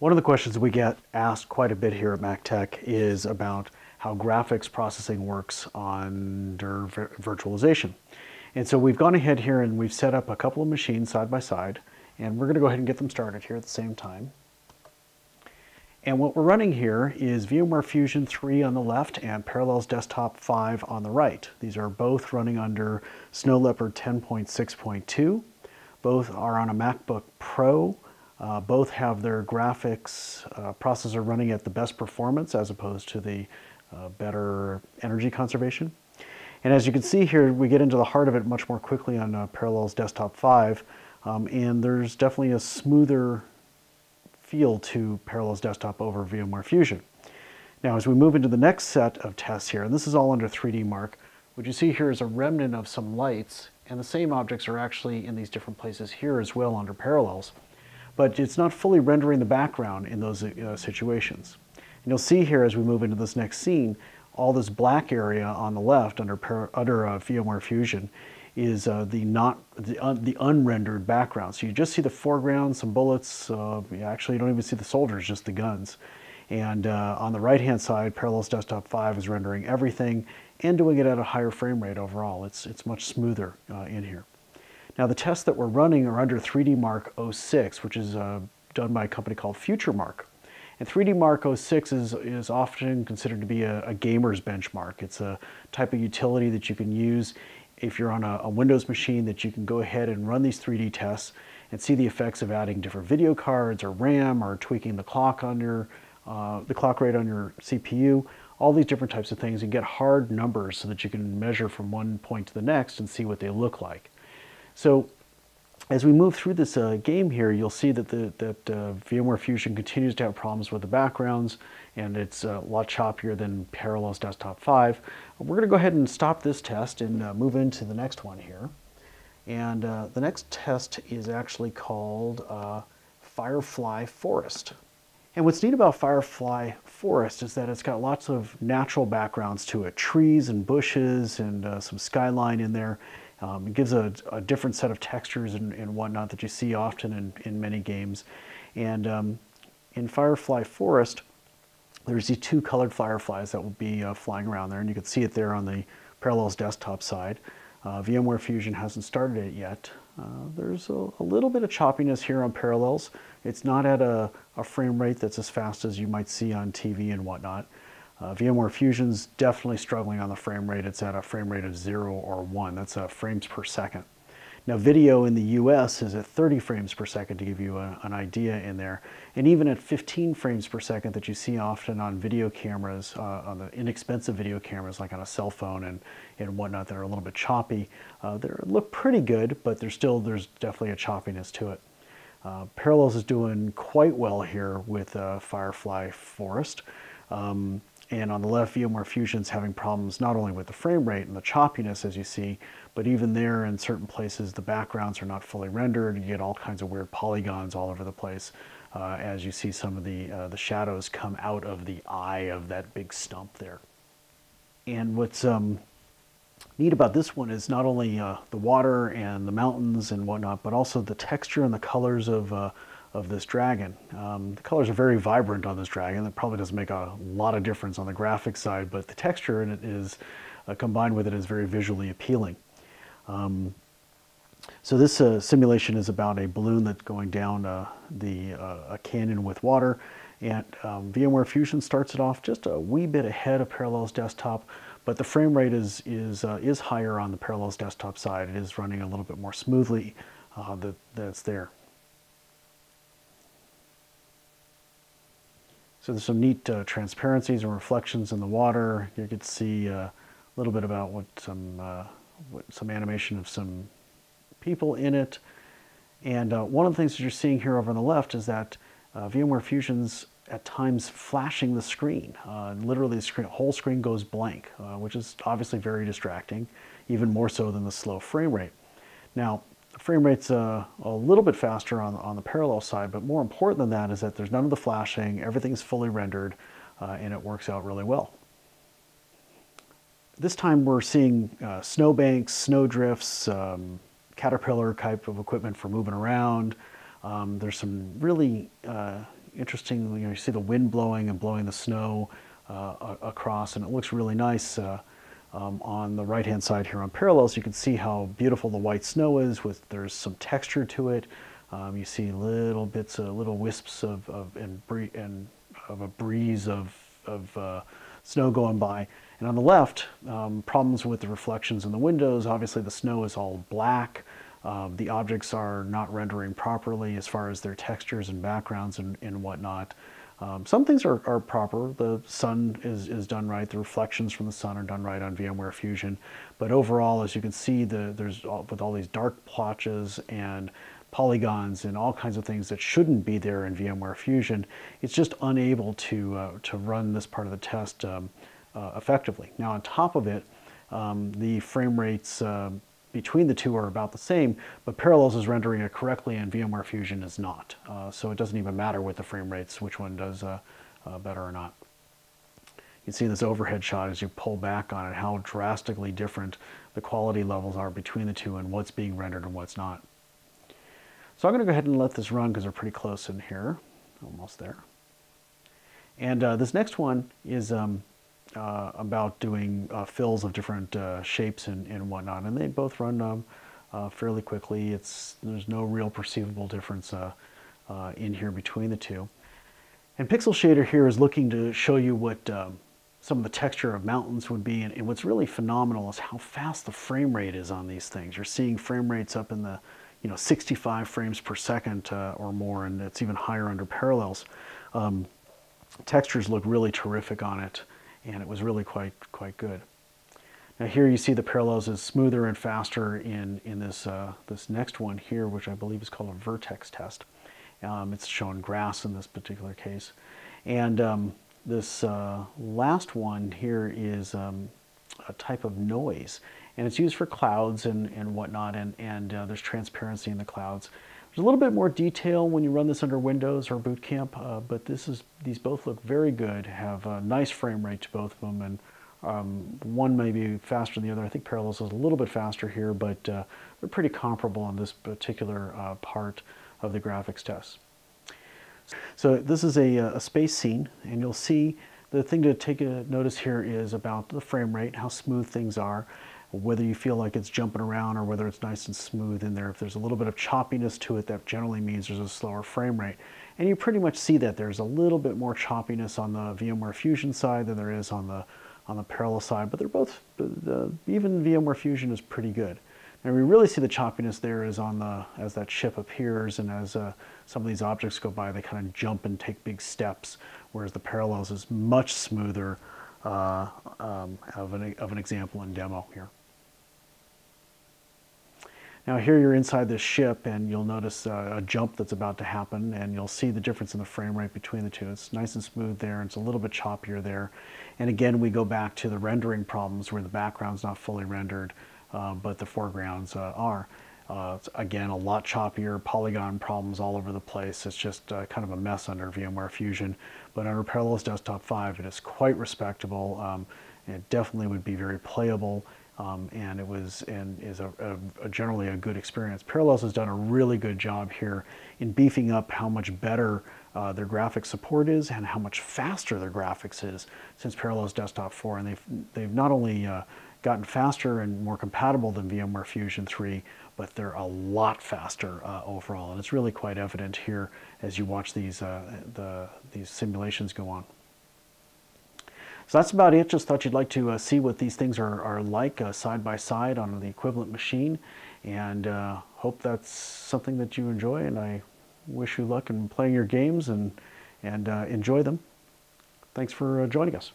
One of the questions we get asked quite a bit here at MacTech is about how graphics processing works under virtualization. And so we've gone ahead here and we've set up a couple of machines side by side, and we're going to go ahead and get them started here at the same time. And what we're running here is VMware Fusion 3 on the left and Parallels Desktop 5 on the right. These are both running under Snow Leopard 10.6.2. Both are on a MacBook Pro uh, both have their graphics uh, processor running at the best performance as opposed to the uh, better energy conservation. And as you can see here, we get into the heart of it much more quickly on uh, Parallels Desktop 5. Um, and there's definitely a smoother feel to Parallels Desktop over VMware Fusion. Now, as we move into the next set of tests here, and this is all under 3D Mark, what you see here is a remnant of some lights, and the same objects are actually in these different places here as well under Parallels but it's not fully rendering the background in those uh, situations. And you'll see here as we move into this next scene, all this black area on the left under, under uh, VMware Fusion is uh, the not the, un, the unrendered background. So you just see the foreground, some bullets. Uh, actually, you don't even see the soldiers, just the guns. And uh, on the right-hand side, Parallels Desktop 5 is rendering everything and doing it at a higher frame rate overall. It's, it's much smoother uh, in here. Now the tests that we're running are under 3D Mark 06, which is uh, done by a company called FutureMark. And 3D Mark 06 is, is often considered to be a, a, gamer's benchmark. It's a type of utility that you can use if you're on a, a, Windows machine that you can go ahead and run these 3D tests and see the effects of adding different video cards or RAM or tweaking the clock on your, uh, the clock rate on your CPU, all these different types of things and get hard numbers so that you can measure from one point to the next and see what they look like. So as we move through this uh, game here, you'll see that, the, that uh, VMware Fusion continues to have problems with the backgrounds, and it's uh, a lot choppier than Parallels Desktop 5. We're going to go ahead and stop this test and uh, move into the next one here. And uh, the next test is actually called uh, Firefly Forest. And what's neat about Firefly Forest is that it's got lots of natural backgrounds to it, trees and bushes and some skyline in there. Um, it gives a, a, different set of textures and, and, whatnot that you see often in, in many games. And um, in Firefly Forest, there's these two colored fireflies that will be uh, flying around there, and you can see it there on the Parallels desktop side. Uh, VMware Fusion hasn't started it yet. Uh, there's a, a, little bit of choppiness here on Parallels. It's not at a, a frame rate that's as fast as you might see on TV and whatnot. Uh, VMware Fusion's definitely struggling on the frame rate. It's at a frame rate of zero or one. That's uh, frames per second. Now video in the US is at 30 frames per second to give you a, an idea in there. And even at 15 frames per second that you see often on video cameras, uh, on the inexpensive video cameras like on a cell phone and, and whatnot that are a little bit choppy, uh, they look pretty good, but there's still, there's definitely a choppiness to it. Uh, Parallels is doing quite well here with uh, Firefly Forest. Um, and on the left, VMware Fusion's having problems not only with the frame rate and the choppiness as you see, but even there in certain places the backgrounds are not fully rendered. You get all kinds of weird polygons all over the place uh, as you see some of the, uh, the shadows come out of the eye of that big stump there. And what's um, neat about this one is not only uh, the water and the mountains and whatnot, but also the texture and the colors of uh, of this dragon. Um, the colors are very vibrant on this dragon. That probably doesn't make a lot of difference on the graphics side, but the texture in it is, uh, combined with it, is very visually appealing. Um, so this uh, simulation is about a balloon that's going down uh, the uh, a canyon with water, and um, VMware Fusion starts it off just a wee bit ahead of Parallels Desktop, but the frame rate is is uh, is higher on the Parallels Desktop side. It is running a little bit more smoothly uh, that, that's there. So there's some neat uh, transparencies and reflections in the water. You could see uh, a little bit about what some uh, what, some animation of some people in it. And uh, one of the things that you're seeing here over on the left is that uh, VMware Fusion's at times flashing the screen. Uh, literally the screen, whole screen goes blank, which is obviously very distracting, even more so than the slow frame rate. Now, the frame rate's uh, a little bit faster on, on the parallel side, but more important than that is that there's none of the flashing, everything's fully rendered, uh, and it works out really well. This time we're seeing uh, snowbanks, snow drifts, um, caterpillar type of equipment for moving around. Um, there's some really uh, interesting. You, know, you see the wind blowing and blowing the snow uh, across, and it looks really nice. Um, on the right hand side here on parallels, you can see how beautiful the white snow is. With there's some texture to it. Um, you see little bits, of, little wisps of, of and, and of a breeze of, of uh, snow going by. And on the left, um, problems with the reflections in the windows. Obviously, the snow is all black. Um, the objects are not rendering properly as far as their textures and backgrounds and, and whatnot. Um, some things are, are, proper. The sun is, is done right. The reflections from the sun are done right on VMware Fusion. But overall, as you can see, the, there's all, with all these dark plotches and polygons and all kinds of things that shouldn't be there in VMware Fusion, it's just unable to, uh, to run this part of the test um, uh, effectively. Now on top of it, um, the frame rates uh, between the two are about the same, but Parallels is rendering it correctly and VMware Fusion is not. Uh, so it doesn't even matter with the frame rates which one does uh, uh, better or not. You can see this overhead shot as you pull back on it, how drastically different the quality levels are between the two and what's being rendered and what's not. So I'm going to go ahead and let this run because they're pretty close in here, almost there. And uh, this next one is um, uh, about doing uh, fills of different uh, shapes and, and whatnot, and they both run um, uh, fairly quickly. It's there's no real perceivable difference uh, uh, in here between the two. And Pixel Shader here is looking to show you what um, some of the texture of mountains would be, and, and, what's really phenomenal is how fast the frame rate is on these things. You're seeing frame rates up in the you know 65 frames per second or more, and it's even higher under Parallels. Um, textures look really terrific on it and it was really quite quite good. Now here you see the parallels is smoother and faster in, in this, uh, this next one here, which I believe is called a vertex test. Um, it's shown grass in this particular case. And um, this uh, last one here is um, a type of noise. And it's used for clouds and, and whatnot, and, and uh, there's transparency in the clouds. There's a little bit more detail when you run this under Windows or Boot Camp, uh, but this is these both look very good, have a nice frame rate to both of them, and um, one may be faster than the other. I think Parallels is a little bit faster here, but uh, they're pretty comparable on this particular uh, part of the graphics test. So this is a, uh, a space scene, and you'll see the thing to take a notice here is about the frame rate, how smooth things are whether you feel like it's jumping around or whether it's nice and smooth in there. If there's a little bit of choppiness to it, that generally means there's a slower frame rate. And you pretty much see that there's a little bit more choppiness on the VMware Fusion side than there is on the on the parallel side, but they're both, the, even VMware Fusion is pretty good. And we really see the choppiness there is on the, as that ship appears and as uh, some of these objects go by, they kind of jump and take big steps, whereas the parallels is much smoother uh, um, of, an, of an example and demo here. Now here you're inside this ship and you'll notice uh, a jump that's about to happen and you'll see the difference in the frame rate between the two. It's nice and smooth there and it's a little bit choppier there. And again, we go back to the rendering problems where the background's not fully rendered, uh, but the foregrounds uh, are. Uh, again, a lot choppier, polygon problems all over the place. It's just uh, kind of a mess under VMware Fusion. But under Parallels Desktop 5, it is quite respectable. Um, it definitely would be very playable um, and it was and is a, a, a, generally a good experience. Parallels has done a really good job here in beefing up how much better uh, their graphics support is and how much faster their graphics is since Parallels Desktop 4. And they've they've not only uh, gotten faster and more compatible than VMware Fusion 3, but they're a lot faster uh, overall. And it's really quite evident here as you watch these uh, the these simulations go on. So that's about it. Just thought you'd like to uh, see what these things are, are like uh, side by side on the equivalent machine. And uh, hope that's something that you enjoy. And I wish you luck in playing your games and, and uh, enjoy them. Thanks for uh, joining us.